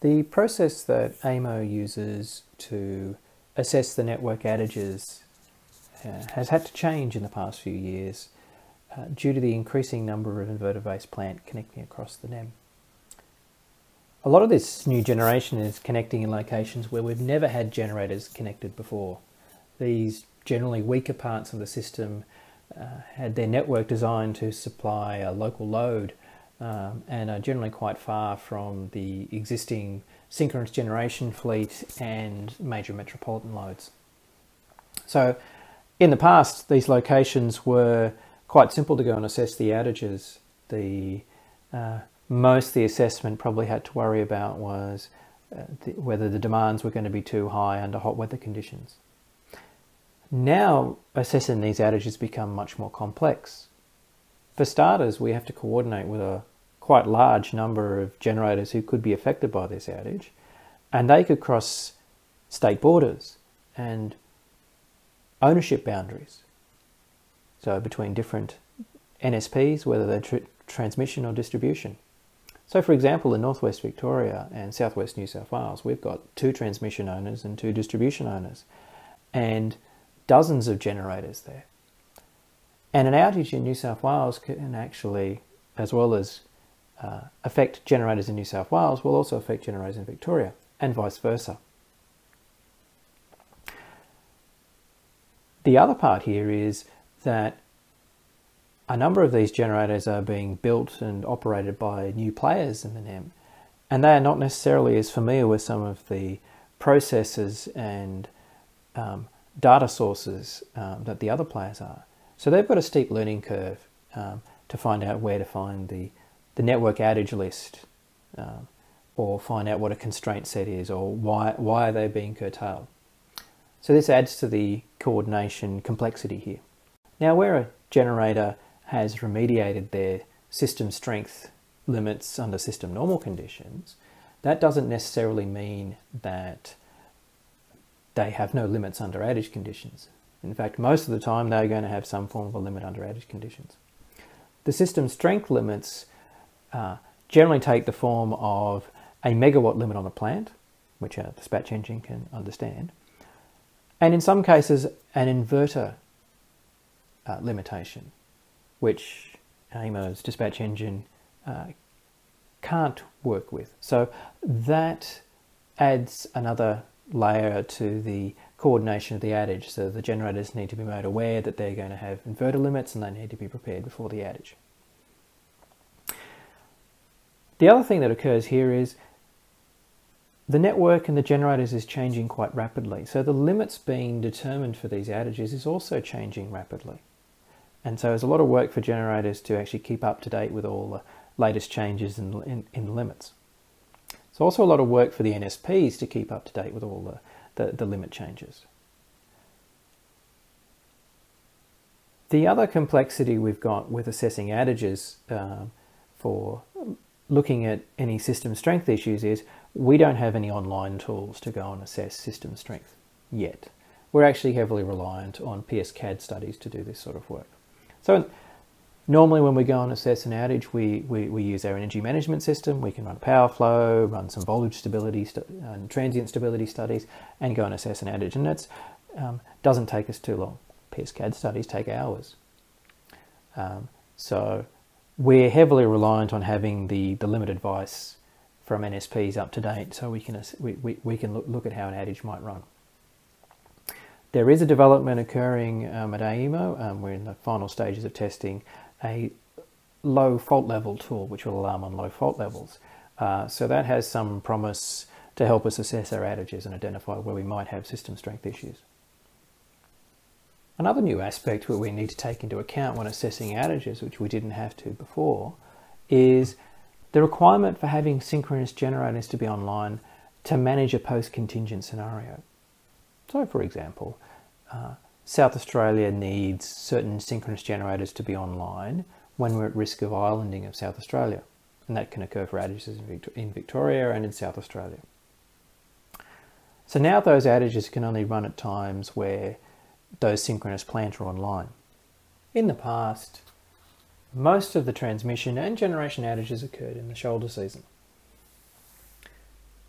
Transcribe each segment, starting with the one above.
The process that AEMO uses to assess the network outages uh, has had to change in the past few years uh, due to the increasing number of inverter-based plant connecting across the NEM. A lot of this new generation is connecting in locations where we've never had generators connected before. These generally weaker parts of the system uh, had their network designed to supply a local load um, and are generally quite far from the existing synchronous generation fleet and major metropolitan loads. So in the past, these locations were quite simple to go and assess the outages. The uh, most the assessment probably had to worry about was uh, the, whether the demands were going to be too high under hot weather conditions. Now assessing these outages become much more complex. For starters, we have to coordinate with a quite large number of generators who could be affected by this outage, and they could cross state borders and ownership boundaries. So between different NSPs, whether they're tr transmission or distribution. So for example, in Northwest Victoria and Southwest New South Wales, we've got two transmission owners and two distribution owners and dozens of generators there. And an outage in New South Wales can actually, as well as uh, affect generators in New South Wales, will also affect generators in Victoria and vice versa. The other part here is that a number of these generators are being built and operated by new players in the NEM, and they are not necessarily as familiar with some of the processes and um, data sources um, that the other players are. So they've got a steep learning curve um, to find out where to find the, the network outage list um, or find out what a constraint set is or why, why are they being curtailed. So this adds to the coordination complexity here. Now where a generator has remediated their system strength limits under system normal conditions, that doesn't necessarily mean that they have no limits under outage conditions. In fact, most of the time they're going to have some form of a limit under outage conditions. The system strength limits uh, generally take the form of a megawatt limit on a plant, which a dispatch engine can understand, and in some cases an inverter uh, limitation, which AEMO's dispatch engine uh, can't work with. So that adds another layer to the coordination of the outage. So the generators need to be made aware that they're going to have inverter limits and they need to be prepared before the outage. The other thing that occurs here is the network and the generators is changing quite rapidly. So the limits being determined for these outages is also changing rapidly. And so there's a lot of work for generators to actually keep up to date with all the latest changes in, in, in limits. It's also a lot of work for the NSPs to keep up to date with all the, the, the limit changes. The other complexity we've got with assessing outages uh, for looking at any system strength issues is we don't have any online tools to go and assess system strength yet. We're actually heavily reliant on PSCAD studies to do this sort of work. So normally when we go and assess an outage, we, we, we use our energy management system. We can run power flow, run some voltage stability and transient stability studies, and go and assess an outage. And that um, doesn't take us too long. PSCAD studies take hours. Um, so we're heavily reliant on having the, the limit advice from NSPs up to date so we can, we, we, we can look, look at how an outage might run. There is a development occurring um, at AEMO. Um, we're in the final stages of testing a low fault level tool which will alarm on low fault levels. Uh, so that has some promise to help us assess our outages and identify where we might have system strength issues. Another new aspect that we need to take into account when assessing outages, which we didn't have to before, is the requirement for having synchronous generators to be online to manage a post-contingent scenario. So for example, uh, South Australia needs certain synchronous generators to be online when we're at risk of islanding of South Australia. And that can occur for outages in, Victoria and in South Australia. So now those outages can only run at times where those synchronous plants are online. In the past, most of the transmission and generation outages occurred in the shoulder season.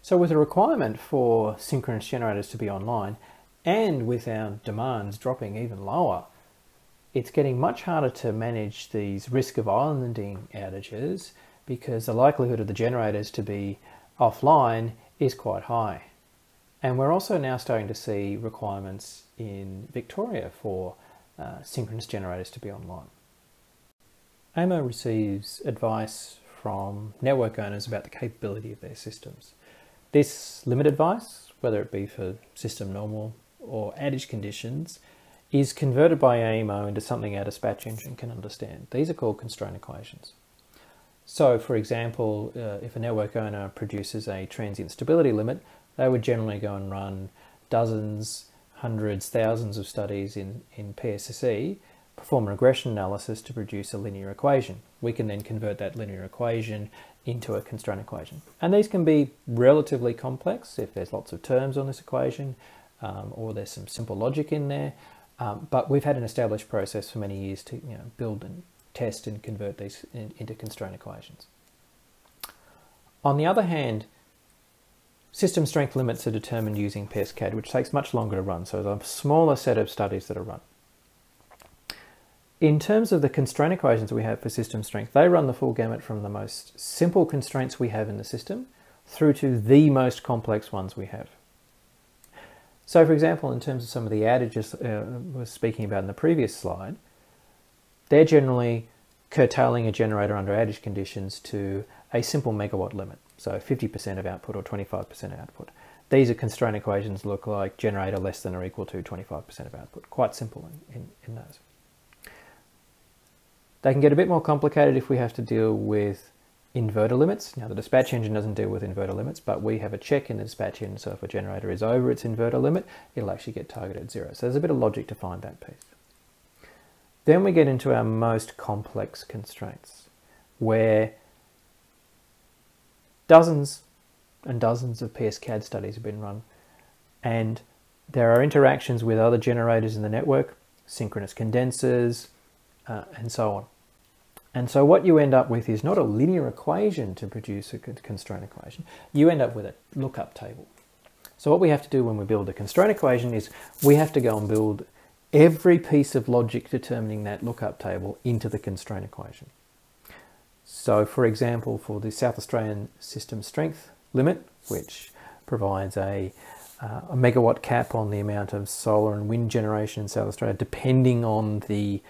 So with a requirement for synchronous generators to be online, and with our demands dropping even lower, it's getting much harder to manage these risk of islanding outages because the likelihood of the generators to be offline is quite high. And we're also now starting to see requirements in Victoria for uh, synchronous generators to be online. AEMO receives advice from network owners about the capability of their systems. This limit advice, whether it be for system normal or outage conditions, is converted by AEMO into something our dispatch engine can understand. These are called constraint equations. So, for example, uh, if a network owner produces a transient stability limit, they would generally go and run dozens, hundreds, thousands of studies in, in PSSE, perform regression analysis to produce a linear equation. We can then convert that linear equation into a constraint equation. And these can be relatively complex if there's lots of terms on this equation um, or there's some simple logic in there. Um, but we've had an established process for many years to you know, build and test and convert these in, into constraint equations. On the other hand, system strength limits are determined using PSCAD, which takes much longer to run, so there's a smaller set of studies that are run. In terms of the constraint equations we have for system strength, they run the full gamut from the most simple constraints we have in the system through to the most complex ones we have. So for example, in terms of some of the outages uh, I was speaking about in the previous slide, they're generally curtailing a generator under outage conditions to a simple megawatt limit, so 50% of output or 25% output. These are constraint equations look like generator less than or equal to 25% of output. Quite simple in, in, in those. They can get a bit more complicated if we have to deal with inverter limits. Now the dispatch engine doesn't deal with inverter limits, but we have a check in the dispatch engine, so if a generator is over its inverter limit, it'll actually get targeted at zero. So there's a bit of logic to find that piece. Then we get into our most complex constraints, where dozens and dozens of PSCAD studies have been run, and there are interactions with other generators in the network, synchronous condensers, uh, and so on. And so what you end up with is not a linear equation to produce a constraint equation. You end up with a lookup table. So what we have to do when we build a constraint equation is we have to go and build every piece of logic determining that lookup table into the constraint equation. So for example, for the South Australian system strength limit, which provides a, uh, a megawatt cap on the amount of solar and wind generation in South Australia, depending on the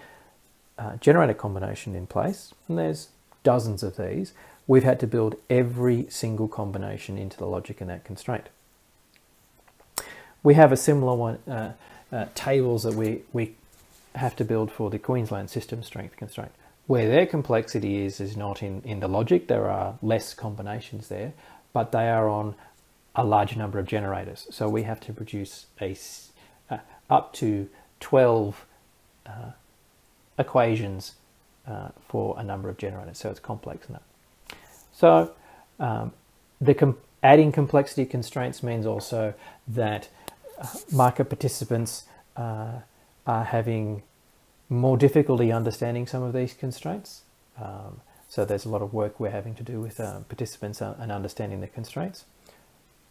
uh, generator combination in place, and there's dozens of these, we've had to build every single combination into the logic in that constraint. We have a similar one, uh, uh, tables that we, we have to build for the Queensland system strength constraint. Where their complexity is, is not in, in the logic, there are less combinations there, but they are on a large number of generators. So we have to produce a, uh, up to 12 uh, equations uh, for a number of generators, so it's complex enough. So um, the com adding complexity constraints means also that uh, market participants uh, are having more difficulty understanding some of these constraints. Um, so there's a lot of work we're having to do with uh, participants uh, and understanding the constraints.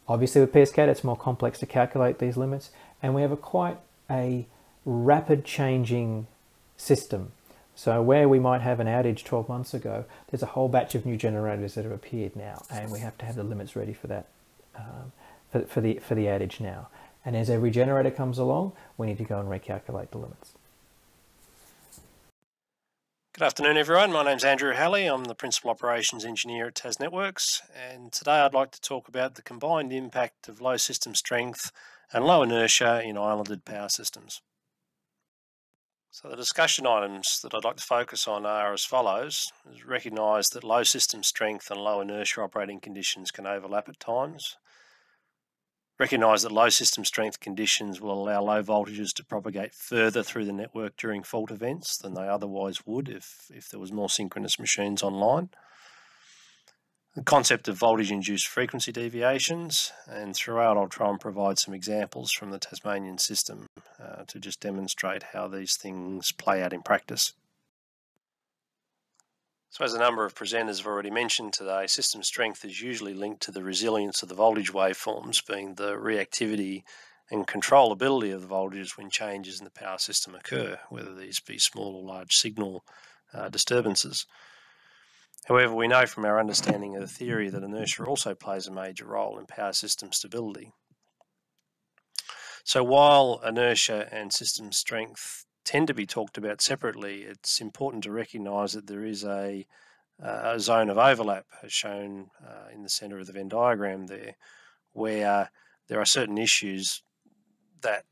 Obviously with PSCAD it's more complex to calculate these limits and we have a quite a rapid changing system. So where we might have an outage 12 months ago, there's a whole batch of new generators that have appeared now, and we have to have the limits ready for that, um, for, for, the, for the outage now. And as every generator comes along, we need to go and recalculate the limits. Good afternoon, everyone. My name is Andrew Halley. I'm the Principal Operations Engineer at Tas Networks, and today I'd like to talk about the combined impact of low system strength and low inertia in islanded power systems. So the discussion items that I'd like to focus on are as follows. Recognise that low system strength and low inertia operating conditions can overlap at times. Recognise that low system strength conditions will allow low voltages to propagate further through the network during fault events than they otherwise would if, if there was more synchronous machines online the concept of voltage-induced frequency deviations, and throughout I'll try and provide some examples from the Tasmanian system uh, to just demonstrate how these things play out in practice. So as a number of presenters have already mentioned today, system strength is usually linked to the resilience of the voltage waveforms, being the reactivity and controllability of the voltages when changes in the power system occur, whether these be small or large signal uh, disturbances. However, we know from our understanding of the theory that inertia also plays a major role in power system stability. So while inertia and system strength tend to be talked about separately, it's important to recognise that there is a, a, zone of overlap, as shown uh, in the centre of the Venn diagram there, where there are certain issues that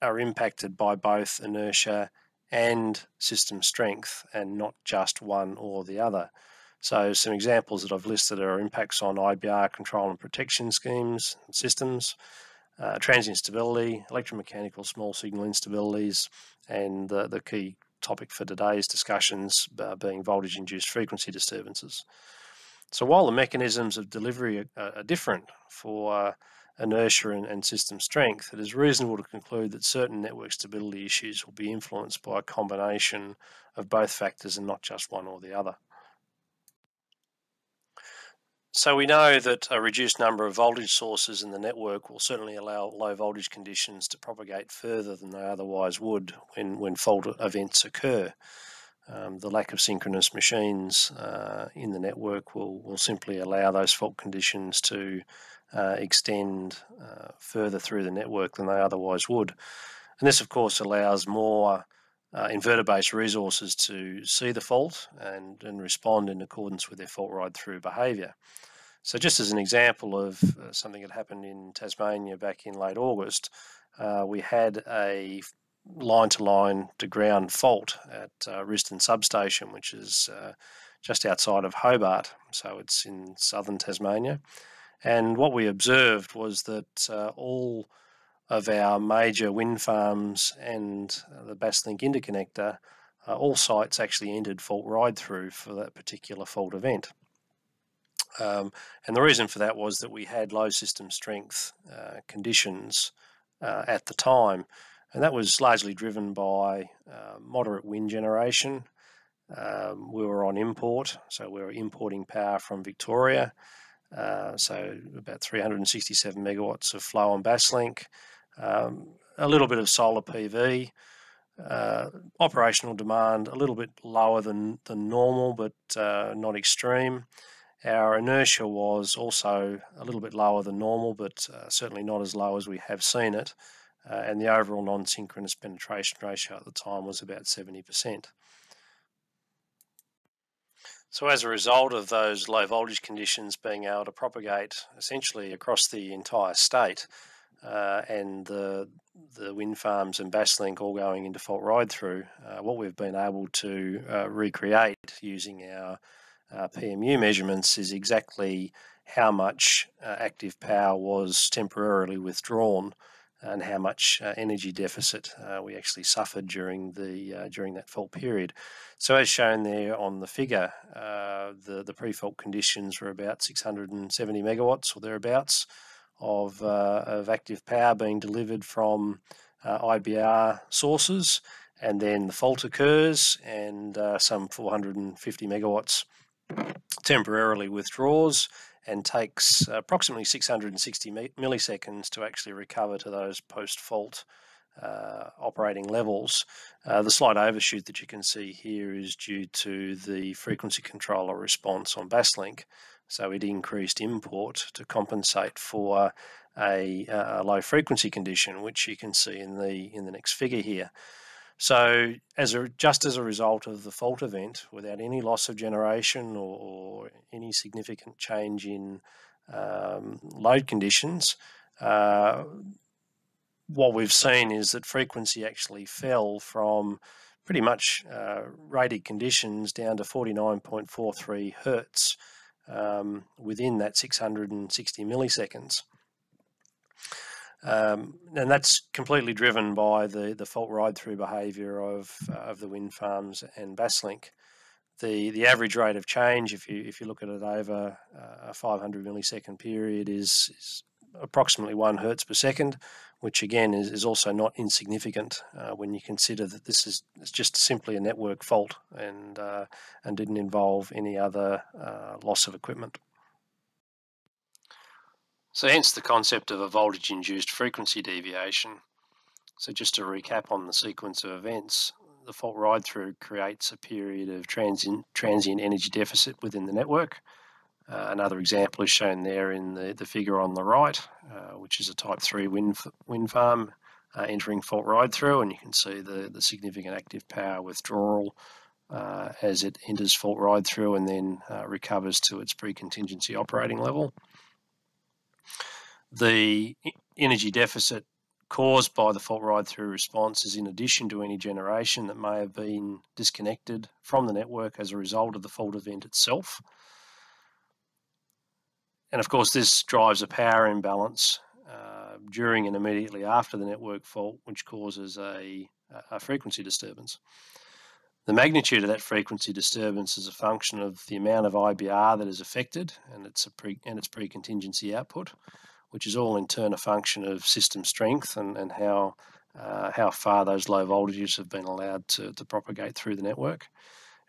are impacted by both inertia and system strength and not just one or the other. So some examples that I've listed are impacts on IBR control and protection schemes and systems, uh, transient stability, electromechanical small signal instabilities, and the, the key topic for today's discussions uh, being voltage induced frequency disturbances. So while the mechanisms of delivery are, are different for uh, inertia and, and, system strength, it is reasonable to conclude that certain network stability issues will be influenced by a combination of both factors and not just one or the other. So we know that a reduced number of voltage sources in the network will certainly allow low voltage conditions to propagate further than they otherwise would when, when fault events occur. Um, the lack of synchronous machines uh, in the network will, will simply allow those fault conditions to uh, extend uh, further through the network than they otherwise would. And this, of course, allows more uh, inverter-based resources to see the fault and, and respond in accordance with their fault ride through behaviour. So just as an example of uh, something that happened in Tasmania back in late August, uh, we had a line-to-line to ground fault at uh, Risdon substation, which is uh, just outside of Hobart, so it's in southern Tasmania. And what we observed was that uh, all of our major wind farms and the Basslink interconnector, uh, all sites actually entered fault ride through for that particular fault event. Um, and the reason for that was that we had low system strength uh, conditions uh, at the time, and that was largely driven by uh, moderate wind generation. Um, we were on import, so we were importing power from Victoria. Uh, so about 367 megawatts of flow on Basslink um, a little bit of solar PV, uh, operational demand a little bit lower than, than normal, but uh, not extreme. Our inertia was also a little bit lower than normal, but uh, certainly not as low as we have seen it. Uh, and the overall non-synchronous penetration ratio at the time was about 70%. So as a result of those low voltage conditions being able to propagate essentially across the entire state, uh, and the the wind farms and Basslink all going into fault ride through, uh, what we've been able to uh, recreate using our uh, PMU measurements is exactly how much uh, active power was temporarily withdrawn and how much uh, energy deficit we actually suffered during the during that fault period. So as shown there on the figure, the the pre-fault conditions were about 670 megawatts or thereabouts of, uh, of active power being delivered from uh, IBR sources, and then the fault occurs, and uh, some 450 megawatts temporarily withdraws and takes approximately 660 milliseconds to actually recover to those post-fault uh, operating levels. Uh, the slight overshoot that you can see here is due to the frequency controller response on Basslink, so it increased import to compensate for a, a, low frequency condition, which you can see in the in the next figure here. So, as a, just as a result of the fault event, without any loss of generation or, or any significant change in um, load conditions, uh, what we've seen is that frequency actually fell from pretty much uh, rated conditions down to 49.43 hertz um, within that 660 milliseconds. Um, and that's completely driven by the, the fault ride through behaviour of, uh, of the wind farms and Basslink. The, the average rate of change, if you if you look at it over uh, a 500 millisecond period, is, is approximately one hertz per second, which again is, is also not insignificant uh, when you consider that this is just simply a network fault and, uh, and didn't involve any other uh, loss of equipment. So hence the concept of a voltage-induced frequency deviation. So just to recap on the sequence of events, the fault ride-through creates a period of transient, transient energy deficit within the network. Uh, another example is shown there in the, the figure on the right, uh, which is a type 3 wind, wind farm uh, entering fault ride-through, and you can see the, the significant active power withdrawal uh, as it enters fault ride-through and then uh, recovers to its pre-contingency operating level the energy deficit caused by the fault ride through response is in addition to any generation that may have been disconnected from the network as a result of the fault event itself. And of course, this drives a power imbalance uh, during and immediately after the network fault, which causes a, a frequency disturbance. The magnitude of that frequency disturbance is a function of the amount of IBR that is affected and its, pre, and its pre-contingency output which is all in turn a function of system strength and, and how uh, how far those low voltages have been allowed to, to propagate through the network.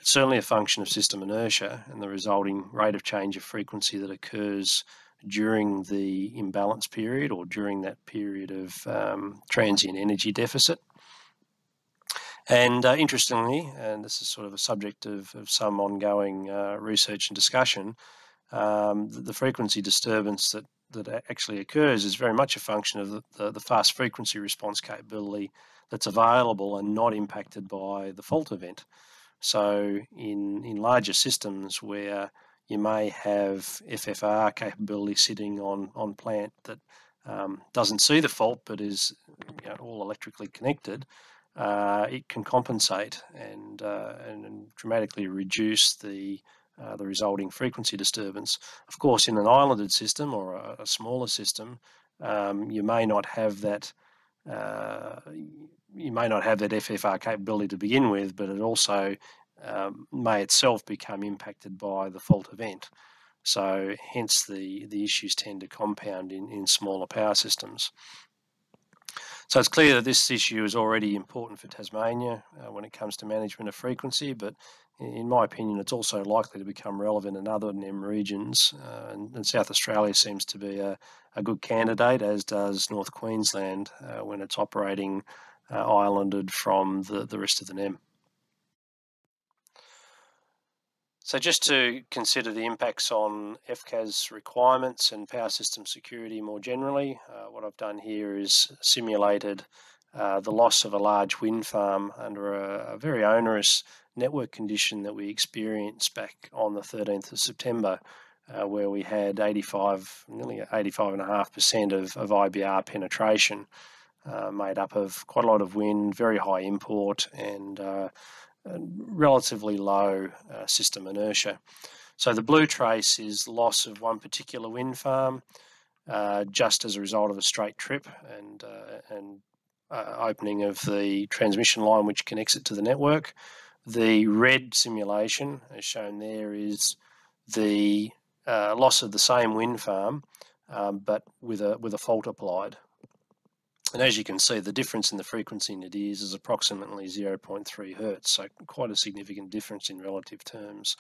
It's certainly a function of system inertia and the resulting rate of change of frequency that occurs during the imbalance period or during that period of um, transient energy deficit. And uh, interestingly, and this is sort of a subject of, of some ongoing uh, research and discussion, um, the, the, frequency disturbance that that actually occurs is very much a function of the, the, the, fast frequency response capability that's available and not impacted by the fault event. So in, in larger systems where you may have FFR capability sitting on, on plant that um, doesn't see the fault but is you know, all electrically connected, uh, it can compensate and, uh, and, dramatically reduce the uh, the resulting frequency disturbance. Of course, in an islanded system or a, a smaller system, um, you may not have that. You may not have that FFR capability to begin with, but it also um, may itself become impacted by the fault event. So, hence the the issues tend to compound in in smaller power systems. So it's clear that this issue is already important for Tasmania uh, when it comes to management of frequency, but in my opinion, it's also likely to become relevant in other NEM regions. Uh, and, and, South Australia seems to be a, a, good candidate, as does North Queensland uh, when it's operating uh, islanded from the, the rest of the NEM. So just to consider the impacts on FCAS requirements and power system security more generally, uh, what I've done here is simulated uh, the loss of a large wind farm under a, a very onerous network condition that we experienced back on the 13th of September, uh, where we had 85, nearly 85.5% of, of IBR penetration, uh, made up of quite a lot of wind, very high import, and, uh, relatively low uh, system inertia. So the blue trace is loss of one particular wind farm, uh, just as a result of a straight trip and uh, and opening of the transmission line which connects it to the network. The red simulation, as shown there, is the uh, loss of the same wind farm, um, but with a with a fault applied. And as you can see, the difference in the frequency nadir is approximately 0.3 hertz, so quite a significant difference in relative terms.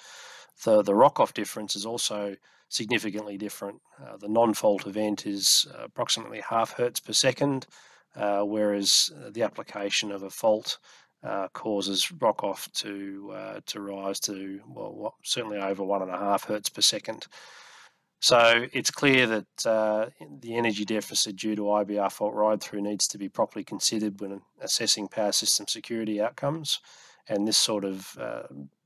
The, the RoCoF difference is also significantly different. Uh, the non-fault event is approximately half hertz per second, uh, whereas the application of a fault uh, causes RoCoF to uh, to rise to well, certainly over one and a half hertz per second. So it's clear that uh, the energy deficit due to IBR fault ride through needs to be properly considered when assessing power system security outcomes, and this sort of uh,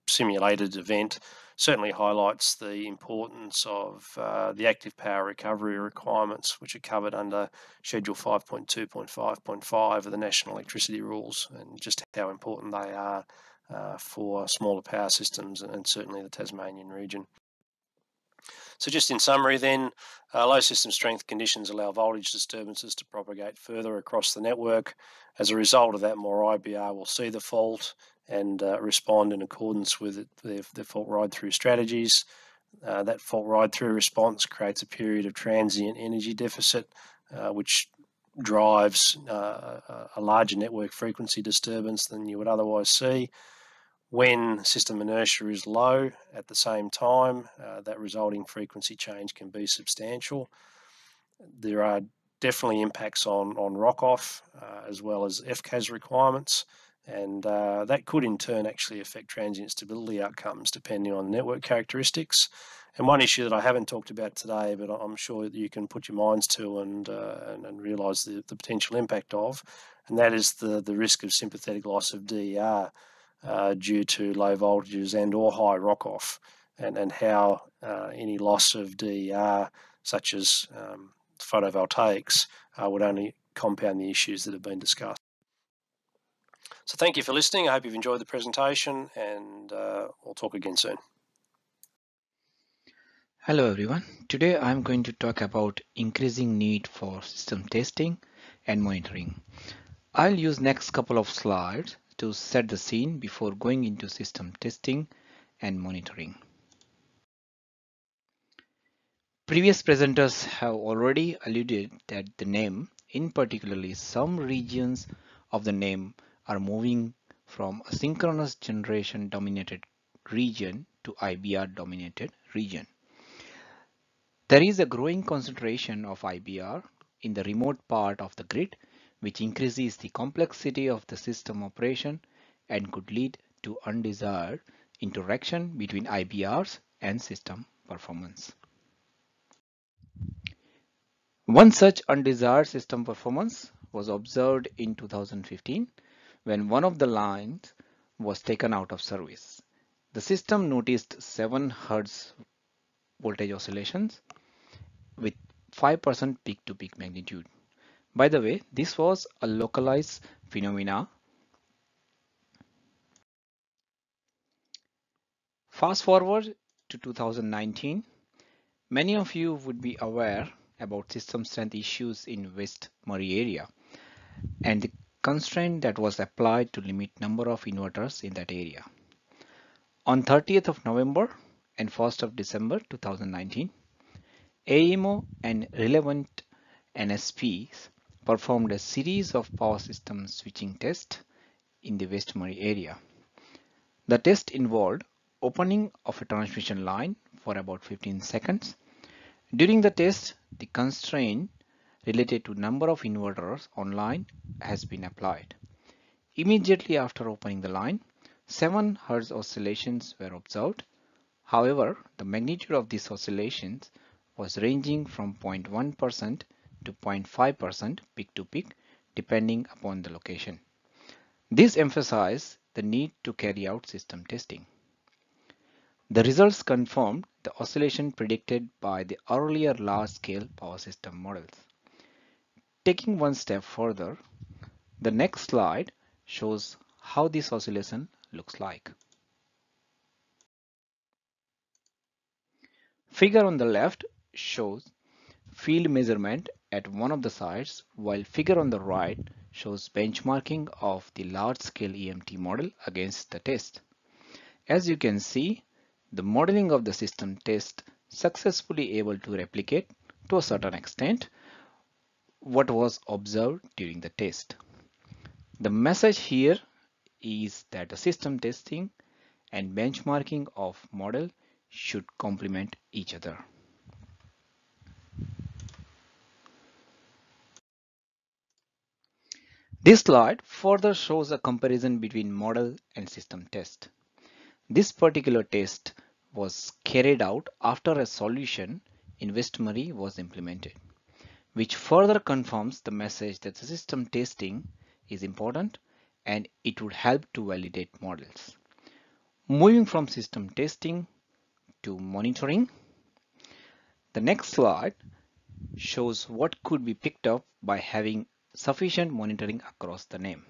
simulated event certainly highlights the importance of uh, the active power recovery requirements, which are covered under Schedule 5.2.5.5 of the National Electricity Rules, and just how important they are uh, for smaller power systems and certainly the Tasmanian region. So just in summary then, uh, low system strength conditions allow voltage disturbances to propagate further across the network. As a result of that, more IBR will see the fault and uh, respond in accordance with it, their, their fault ride through strategies. Uh, that fault ride through response creates a period of transient energy deficit, uh, which drives uh, a larger network frequency disturbance than you would otherwise see. When system inertia is low at the same time, uh, that resulting frequency change can be substantial. There are definitely impacts on, on RoCoF uh, as well as FCAS requirements, and uh, that could in turn actually affect transient stability outcomes depending on network characteristics. And one issue that I haven't talked about today, but I'm sure that you can put your minds to and uh, and, and realise the, the potential impact of, and that is the, the risk of sympathetic loss of DER uh, due to low voltages and or high RoCoF, and, and how uh, any loss of DER, such as um, photovoltaics, uh, would only compound the issues that have been discussed. So thank you for listening. I hope you've enjoyed the presentation and uh, we'll talk again soon. Hello everyone. Today I'm going to talk about increasing need for system testing and monitoring. I'll use next couple of slides to set the scene before going into system testing and monitoring. Previous presenters have already alluded that the NEM, in particularly some regions of the NEM are moving from a synchronous generation dominated region to IBR dominated region. There is a growing concentration of IBR in the remote part of the grid, which increases the complexity of the system operation and could lead to undesired interaction between IBRs and system performance. One such undesired system performance was observed in 2015 when one of the lines was taken out of service. The system noticed 7 Hz voltage oscillations with 5% peak-to-peak magnitude. By the way, this was a localized phenomena. Fast forward to 2019, many of you would be aware about system strength issues in West Murray area and the constraint that was applied to limit number of inverters in that area. On 30th of November and 1st of December 2019, AEMO and relevant NSPs performed a series of power system switching tests in the West Murray area. The test involved opening of a transmission line for about 15 seconds. During the test, the constraint related to number of inverters online has been applied. Immediately after opening the line, 7 Hz oscillations were observed. However, the magnitude of these oscillations was ranging from 0.1% to 0.5% peak to peak depending upon the location. This emphasized the need to carry out system testing. The results confirmed the oscillation predicted by the earlier large-scale power system models. Taking one step further, the next slide shows how this oscillation looks like. Figure on the left shows field measurement at one of the sites while figure on the right shows benchmarking of the large-scale EMT model against the test. As you can see, the modeling of the system test successfully able to replicate to a certain extent what was observed during the test. The message here is that the system testing and benchmarking of model should complement each other. This slide further shows a comparison between model and system test. This particular test was carried out after a solution in West Murray was implemented, which further confirms the message that the system testing is important and it would help to validate models. Moving from system testing to monitoring, the next slide shows what could be picked up by having sufficient monitoring across the NEM.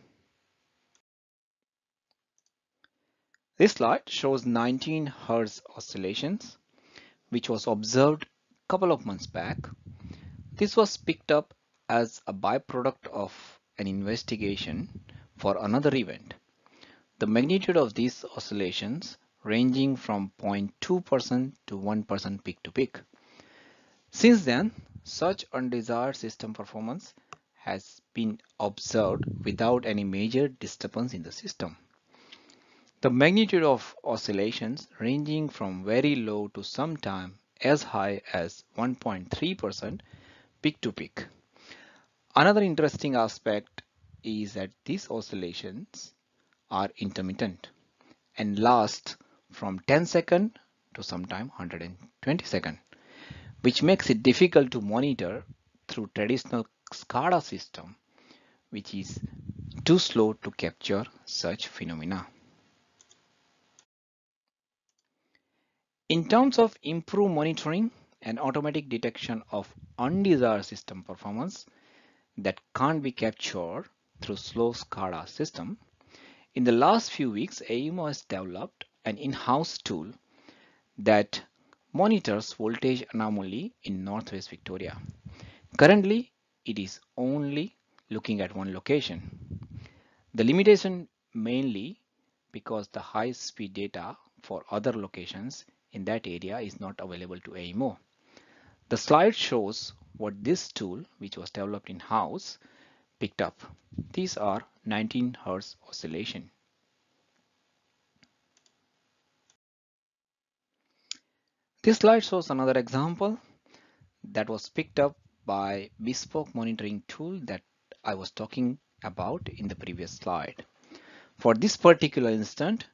This slide shows 19 Hz oscillations, which was observed a couple of months back. This was picked up as a byproduct of an investigation for another event. The magnitude of these oscillations ranging from 0.2% to 1% peak to peak. Since then, such undesired system performance has been observed without any major disturbance in the system. The magnitude of oscillations ranging from very low to sometime as high as 1.3% peak to peak. Another interesting aspect is that these oscillations are intermittent and last from 10 second to sometime 120 second, which makes it difficult to monitor through traditional SCADA system, which is too slow to capture such phenomena. In terms of improved monitoring and automatic detection of undesired system performance that can't be captured through slow SCADA system, in the last few weeks, AEMO has developed an in-house tool that monitors voltage anomaly in Northwest Victoria. Currently, it is only looking at one location. The limitation mainly because the high speed data for other locations in that area is not available to AEMO. The slide shows what this tool, which was developed in-house, picked up. These are 19 Hz oscillation. This slide shows another example that was picked up by bespoke monitoring tool that I was talking about in the previous slide. For this particular instant,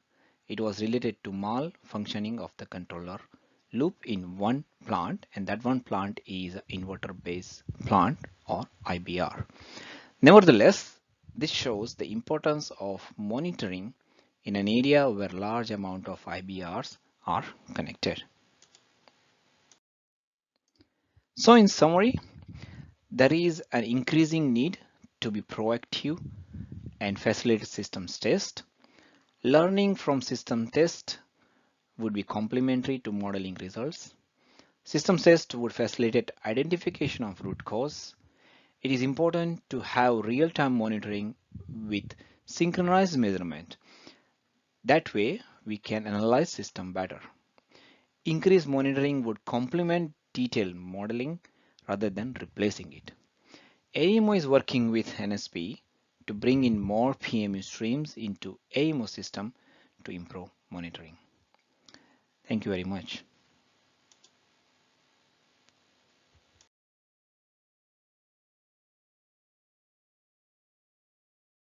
it was related to malfunctioning of the controller loop in one plant and that one plant is inverter based plant or IBR. Nevertheless, this shows the importance of monitoring in an area where large amount of IBRs are connected. So in summary, there is an increasing need to be proactive and facilitate systems test. Learning from system test would be complementary to modeling results. System test would facilitate identification of root cause. It is important to have real-time monitoring with synchronized measurement. That way, we can analyze system better. Increased monitoring would complement detailed modeling rather than replacing it. AEMO is working with NSP to bring in more PMU streams into AEMO system to improve monitoring. Thank you very much.